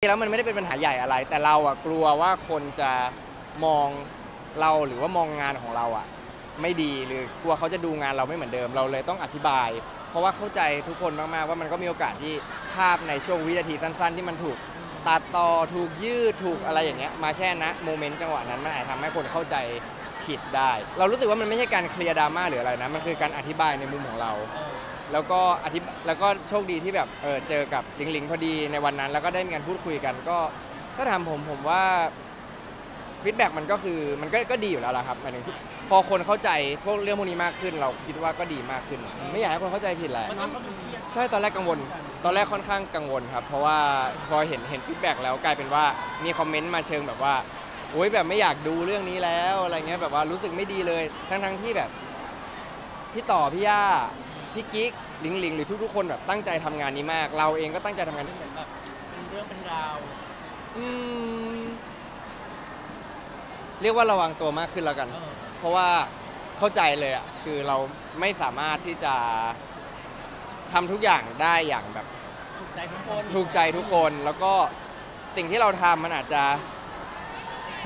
แล้วมันไม่ได้เป็นปัญหาใหญ่อะไร แต่เราอะกลัวว่าคนจะมองเราหรือว่ามองงานของเราอะไม่ดีหรือกลัวเขาจะดูงานเราไม่เหมือนเดิม เราเลยต้องอธิบาย เพราะว่าเข้าใจทุกคนมากๆว่ามันก็มีโอกาสที่ภาพในช่วงวินาทีสั้น ๆ ที่มันถูกตัดต่อถูกยืดถูกอะไรอย่างเงี้ยมาแค่นะโมเมนต์จังหวะนั้นมันอาจทำให้คนเข้าใจผิดได้ เรารู้สึกว่ามันไม่ใช่การเคลียร์ดราม่าหรืออะไรนะมันคือการอธิบายในมุมของเรา แล้วก็อธิบแล้วก็โชคดีที่แบบเออเจอกับหลิงหลิงพอดีในวันนั้น แล้วก็ได้มีการพูดคุยกัน ก็ถ้าถามผมผมว่า feedback มันก็คือมันก็ก็ดีอยู่แล้วล่ะครับหมายถึงพอคนเข้าใจพวกเรื่องพวกนี้มากขึ้น เราคิดว่าก็ดีมากขึ้น ไม่อยากให้คนเข้าใจผิดแหละมันต้องดูเครียดใช่ตอนแรกกังวล ตอนแรกค่อนข้างกังวลครับ เพราะว่าพอเห็นเห็น feedback แล้วกลายเป็นว่ามีคอมเมนต์มาเชิงแบบว่าโอ๊ยแบบไม่อยากดูเรื่องนี้แล้วอะไรเงี้ยแบบว่ารู้สึกไม่ดีเลย ทั้งทั้งๆที่แบบพี่ต่อพี่ย่า พี่กิ๊กลิงลิงหรือทุกๆคนแบบตั้งใจทำงานนี้มาก เราเองก็ตั้งใจทำงานเหมือนแบบเป็นเรื่องเป็นราวอืมเรียกว่าระวังตัวมากขึ้นแล้วกัน เออเพราะว่าเข้าใจเลยอะคือเราไม่สามารถที่จะทำทุกอย่างได้อย่างแบบถูกใจทุกคนถูกใจทุกคน แล้วก็สิ่งที่เราทำมันอาจจะ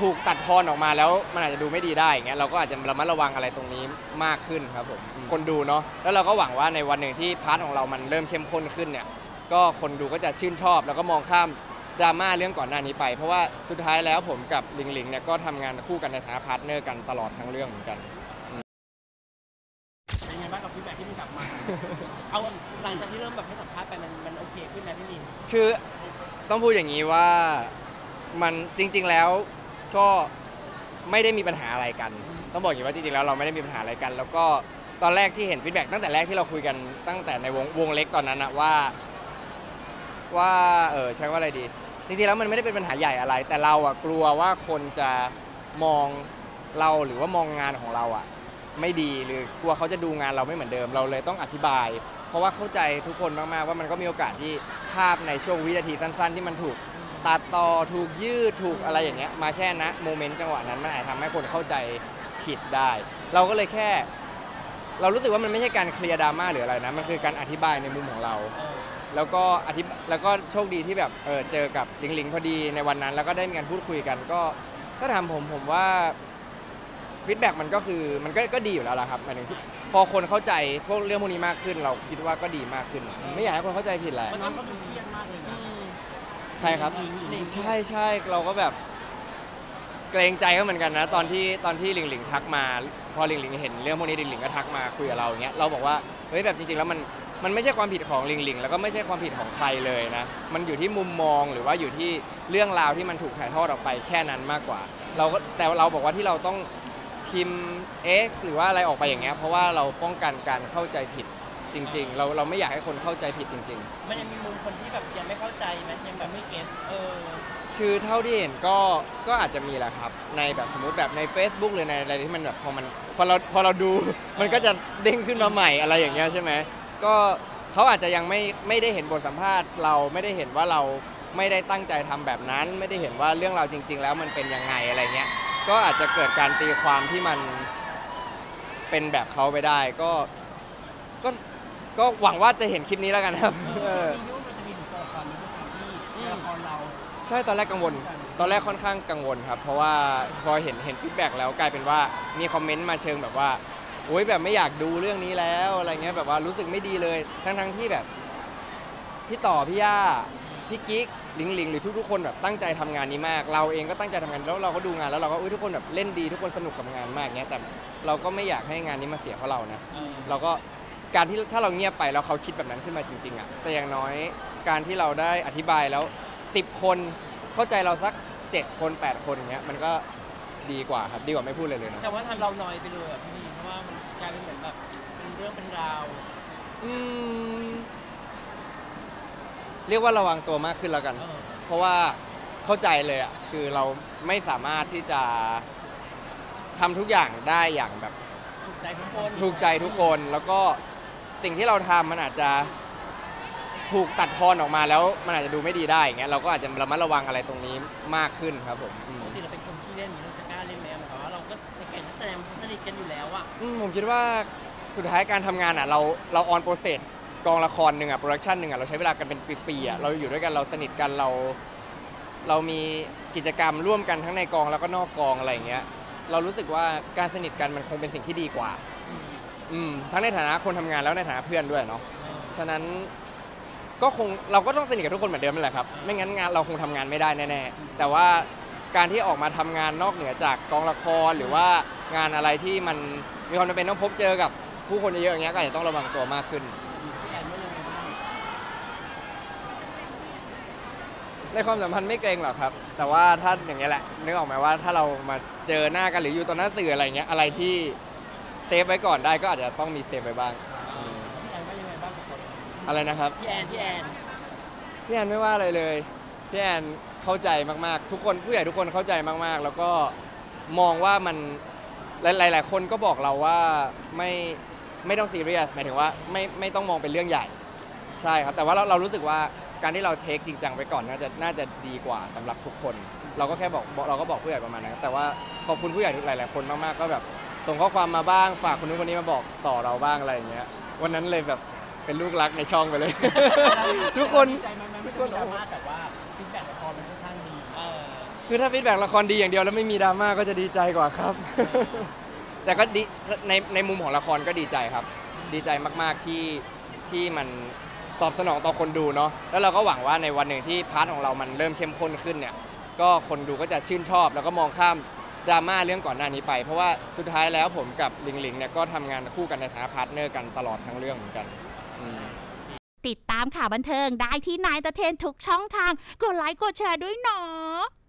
ถูกตัดทอนออกมาแล้วมันอาจจะดูไม่ดีได้อย่างเงี้ยเราก็อาจจะระมัดระวังอะไรตรงนี้มากขึ้นครับผมคนดูเนาะแล้วเราก็หวังว่าในวันหนึ่งที่ part ของเรามันเริ่มเข้มข้นขึ้นเนี่ยก็คนดูก็จะชื่นชอบ แล้วก็มองข้ามดราม่าเรื่องก่อนหน้านี้ไป เพราะว่าสุดท้ายแล้วผมกับหลิงหลิงเนี่ยก็ทำงานคู่กันในฐานะ partner กันตลอดทั้งเรื่องเหมือนกัน เป็นไงบ้างกับ feedback ที่มันกลับมา เอาหลังจากที่เริ่มแบบให้สัมภาษณ์ไปมันมันโอเคขึ้นไหมพี่มีนคือต้องพูดอย่างนี้ว่ามันจริง ๆ แล้ว ก็ไม่ได้มีปัญหาอะไรกัน ต้องบอกอย่างนี้ว่าจริงๆแล้วเราไม่ได้มีปัญหาอะไรกัน แล้วก็ตอนแรกที่เห็น feedback ตั้งแต่แรกที่เราคุยกันตั้งแต่ในวงวงเล็กตอนนั้นอะว่า ว่าเออใช้ว่าอะไรดีจริงๆแล้วมันไม่ได้เป็นปัญหาใหญ่อะไร แต่เราอะกลัวว่าคนจะมองเราหรือว่ามองงานของเราอะไม่ดีหรือกลัวเขาจะดูงานเราไม่เหมือนเดิม เราเลยต้องอธิบาย เพราะว่าเข้าใจทุกคนมากๆว่ามันก็มีโอกาสที่ภาพในช่วงวินาทีสั้น ๆ ที่มันถูก ตัดต่อถูกยืดถูกอะไรอย่างเงี้ยมาแค่นะ moment จังหวะนั้นมันอาจทำให้คนเข้าใจผิดได้ เราก็เลยแค่ เรารู้สึกว่ามันไม่ใช่การเคลียร์ดราม่าหรืออะไรนะ มันคือการอธิบายในมุมของเราเออแล้วก็อธิบแล้วก็โชคดีที่แบบเออเจอกับหลิงหลิงพอดีในวันนั้น แล้วก็ได้มีการพูดคุยกันก็ ถ้าถามผมผมว่า feedback มันก็คือมันก็ก็ดีอยู่แล้วล่ะครับหมายถึงพอคนเข้าใจพวกเรื่องพวกนี้มากขึ้น เราคิดว่าก็ดีมากขึ้น ไม่อยากให้คนเข้าใจผิดแหละ มันต้องดูเครียดมากเลยนะ ใช่ครับ ใช่ใช่เราก็แบบ เกรงใจเขาเหมือนกันนะ ตอนที่ตอนที่หลิงหลิงทักมา พอหลิงหลิงเห็นเรื่องพวกนี้หลิงหลิงก็ทักมาคุยกับเราอย่างเงี้ยเราบอกว่าเฮ้ยแบบจริงๆแล้วมันมันไม่ใช่ความผิดของหลิงหลิงแล้วก็ไม่ใช่ความผิดของใครเลยนะ มันอยู่ที่มุมมองหรือว่าอยู่ที่เรื่องราวที่มันถูกถ่ายทอดออกไปแค่นั้นมากกว่า เราก็แต่เราบอกว่าที่เราต้องพิมพ์ X หรือว่าอะไรออกไปอย่างเงี้ยเพราะว่าเราป้องกันการเข้าใจผิด จริง ๆ เราเราไม่อยากให้คนเข้าใจผิดจริงๆมันยังมีมุมคนที่แบบยังไม่เข้าใจไหมยังแบบไม่เก็ตเออคือเท่าที่เห็นก็ก็อาจจะมีแหละครับ ในแบบสมมติแบบใน Facebook หรือในอะไรที่มันแบบพอมันพอเราพอเราดู มันก็จะเด้งขึ้นมาใหม่อะไรอย่างเงี้ยใช่ไหมก็เขาอาจจะยังไม่ไม่ได้เห็นบทสัมภาษณ์ เราไม่ได้เห็นว่าเราไม่ได้ตั้งใจทำแบบนั้น ไม่ได้เห็นว่าเรื่องเราวจริง ๆ แล้วมันเป็นยังไงอะไรเงี้ยก็อาจจะเกิดการตีความที่มัน เป็นแบบเขาไปได้ก็ก็ ก็หวังว่าจะเห็นคลิปนี้แล้วกันครับเออคิดว่ามันจะมีถึงตัวละครนี้ด้วยความที่ตัวละครเราใช่ตอนแรกกังวล ตอนแรกค่อนข้างกังวลครับ เพราะว่าพอเห็นเห็นฟีดแบ็กแล้วกลายเป็นว่ามีคอมเมนต์มาเชิงแบบว่าโอ๊ยแบบไม่อยากดูเรื่องนี้แล้วอะไรเงี้ยแบบว่ารู้สึกไม่ดีเลย ทั้งทั้งๆที่แบบพี่ต่อพี่ย่าพี่กิ๊กลิงลิงหรือทุกๆคนแบบตั้งใจทำงานนี้มาก เราเองก็ตั้งใจทำงานแล้วเราก็ดูงานแล้วเราก็อุ้ยทุกคนแบบเล่นดีทุกคนสนุกกับงานมากเงี้ยแต่เราก็ไม่อยากให้งานนี้มาเสียเพราะเรานะ เออเราก็ การที่ถ้าเราเงียบไปแล้วเขาคิดแบบนั้นขึ้นมาจริงๆอะแต่อย่างน้อยการที่เราได้อธิบายแล้ว 10 คนเข้าใจเราสัก 7 คน 8 คนอย่างเงี้ยมันก็ดีกว่าครับดีกว่าไม่พูดเลยเลยนะแต่ว่าทำเรานอยไปเลยอะพี่มีนเพราะว่ามันกลายเป็นเหมือนแบบเป็นเรื่องเป็นราว อืมเรียกว่าระวังตัวมากขึ้นแล้วกัน เออ เพราะว่าเข้าใจเลยอะคือเราไม่สามารถที่จะทำทุกอย่างได้อย่างแบบ ถูกใจทุกคนถูกใจทุกคนแล้วก็ สิ่งที่เราทำมันอาจจะถูกตัดทอนออกมาแล้วมันอาจจะดูไม่ดีได้อย่างเงี้ยเราก็อาจจะระมัดระวังอะไรตรงนี้มากขึ้นครับผมอืม ปกติเราเป็นคนที่เล่นอย่างนี้เราจะกล้าเล่นไหมหมายความว่าเราก็ในการนักแสดงมันสนิทกันอยู่แล้วอะอืมผมคิดว่าสุดท้ายการทำงานอะเราเรา on process กองละครหนึ่งอะ production หนึ่งอะเราใช้เวลากันเป็นปีๆอะเราอยู่ด้วยกันเราสนิทกันเรา เรามีกิจกรรมร่วมกันทั้งในกองแล้วก็นอกกองอะไรอย่างเงี้ยเรารู้สึกว่าการสนิทกันมันคงเป็นสิ่งที่ดีกว่า อืม ทั้งในฐานะคนทำงานแล้วในฐานะเพื่อนด้วยเนาะฉะนั้นก็คงเราก็ต้องสนิทกับทุกคนเหมือนเดิมนั่นแหละครับ ไม่งั้นงานเราคงทำงานไม่ได้แน่ๆแต่ว่าการที่ออกมาทำงานนอกเหนือจากกองละครหรือว่างานอะไรที่มันมีความจำเป็นต้องพบเจอกับผู้คนเยอะๆอย่างเงี้ยก็อาจจะต้องระวังตัวมากขึ้น แอนว่ายังไงบ้างในความสัมพันธ์ไม่เกรงหรอกครับ แต่ว่าถ้าอย่างเงี้ยแหละนึกออกไหมว่าถ้าเรามาเจอหน้ากันหรืออยู่ต่อหน้าสื่ออะไรเงี้ยอะไรที่ safe ไว้ก่อนได้ก็อาจจะต้องมี safe ไว้บ้างอืมพี่แอนว่ายังไงบ้างกับตัวเองอะไรนะครับ พี่แอนพี่แอนพี่แอนไม่ว่าอะไรเลยพี่แอนเข้าใจมากๆ ทุกคนผู้ใหญ่ทุกคนเข้าใจมากๆ แล้วก็มองว่ามันหลายหลายๆคนก็บอกเราว่าไม่ไม่ต้องซีเรียสหมายถึงว่าไม่ไม่ต้องมองเป็นเรื่องใหญ่ ใช่ครับ แต่ว่าเราเรารู้สึกว่าการที่เราเทคจริงจังไปก่อนน่าจะน่าจะดีกว่าสำหรับทุกคน เราก็แค่บอกบอกเราก็บอกผู้ใหญ่ประมาณนั้นครับแต่ว่าขอบคุณผู้ใหญ่ทุกหลาย ๆ คนมากๆก็แบบ ส่งข้อความมาบ้างฝากคนนู้นคนนี้มาบอกต่อเราบ้างอะไรอย่างเงี้ยวันนั้นเลยแบบเป็นลูกรักในช่องไปเลย ทุกคนใจมันมันไม่ต้องมีดราม่าแต่ว่า feedback ละครมันค่อนข้างดีเออคือถ้า feedback ละครดีอย่างเดียวแล้วไม่มีดราม่าก็จะดีใจกว่าครับ แต่ก็ดีในในมุมของละครก็ดีใจครับ ดีใจมากๆที่ที่มันตอบสนองต่อคนดูเนาะแล้วเราก็หวังว่าในวันหนึ่งที่ part ของเรามันเริ่มเข้มข้นขึ้นเนี่ย ก็คนดูก็จะชื่นชอบแล้วก็มองข้าม ดราม่าเรื่องก่อนหน้านี้ไป เพราะว่าสุดท้ายแล้วผมกับหลิงหลิงเนี่ยก็ทำงานคู่กันในฐานะ partner กันตลอดทั้งเรื่องเหมือนกันอืม ติดตามข่าวบันเทิงได้ที่นายตะเทนทุกช่องทาง กดไลค์กดแชร์ด้วยเนาะ